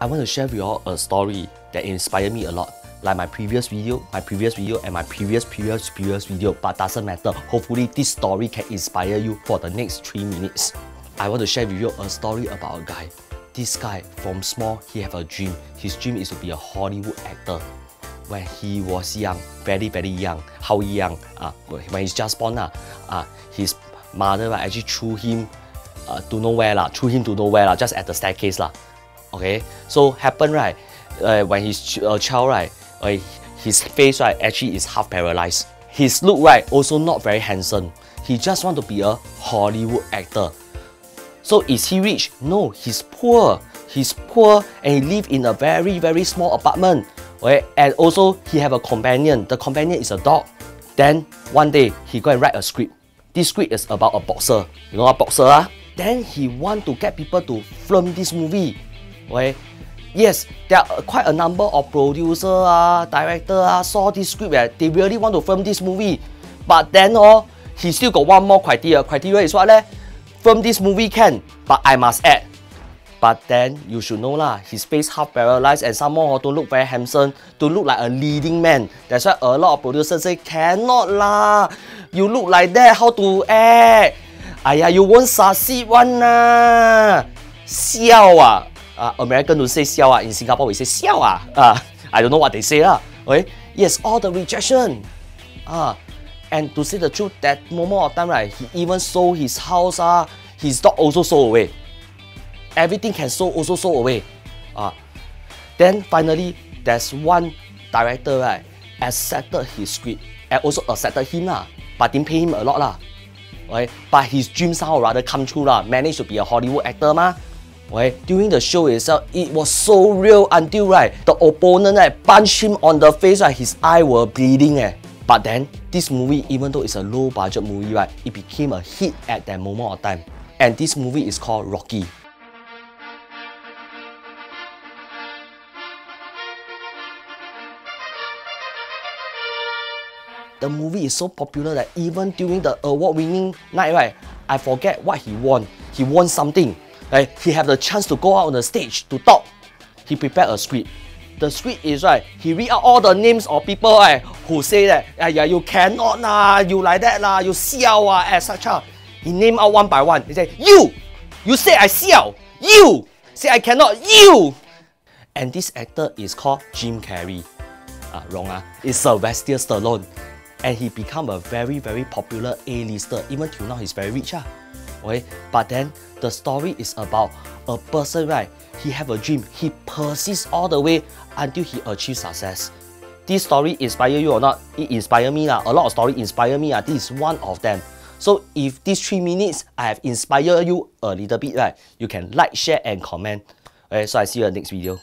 I want to share with you all a story that inspired me a lot. Like my previous video, my previous video, and my previous previous previous video, but doesn't matter. Hopefully this story can inspire you for the next 3 minutes. I want to share with you a story about a guy. This guy, from small, he have a dream. His dream is to be a Hollywood actor. When he was young, very very young, how young? Uh, when he's just born, uh, uh, his mother uh, actually threw him uh, to nowhere, lah, threw him to nowhere, lah, just at the staircase. Lah. Okay, so happen right, uh, when he's a child right, uh, his face right actually is half paralyzed. His look right also not very handsome. He just want to be a Hollywood actor. So is he rich? No, he's poor. He's poor and he live in a very very small apartment. Okay? And also he have a companion. The companion is a dog. Then one day he go and write a script. This script is about a boxer. You know a boxer? Ah? Then he want to get people to film this movie. Okay? Yes, there are quite a number of producer, uh, director uh, saw this script uh, they really want to film this movie. But then oh, he still got one more criteria. Criteria is what? Eh? Film this movie can, but I must add. But then you should know lah, his face half paralyzed and someone to look very handsome, to look like a leading man. That's why a lot of producers say, cannot lah, you look like that, how to act? Aiyah, you won't succeed one lah. Xiao ah. Uh, American don't say xiao ah. In Singapore, we say xiao ah. Uh, I don't know what they say lah. Okay? Yes, all the rejection. Ah. And to say the truth, that moment of time, right, he even sold his house, ah, his dog also sold away. Everything can sold also sold away. Ah. Then finally, there's one director, right, accepted his script and also accepted him, lah, but didn't pay him a lot. Lah. Right? But his dream somehow rather come true, lah, managed to be a Hollywood actor. Ma. Right? During the show itself, it was so real until right, the opponent right, punched him on the face, right, his eye were bleeding. Eh. But then, this movie, even though it's a low budget movie, right, it became a hit at that moment of time. And this movie is called Rocky. The movie is so popular that even during the award-winning night, right, I forget what he won. He won something. Right? He have the chance to go out on the stage to talk. He prepared a script. The script is right. He read out all the names of people right, who say that yeah, you cannot lah, you like that lah, you xiao ah, etc. He named out one by one. He said, you, you say I xiao, you say I cannot, you. And this actor is called Jim Carrey. Ah, wrong ah. It's Sylvester Stallone and he become a very very popular A-lister. Even till now, he's very rich. Ah. Okay? But then the story is about a person, right? He have a dream. He persists all the way until he achieves success. This story inspire you or not? It inspire me. lah. A lot of story inspire me. Ah. This is one of them. So if these three minutes I have inspired you a little bit, right? You can like, share, and comment. Okay, so I see you in the next video.